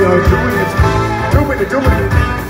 So do it. Do it. Do it.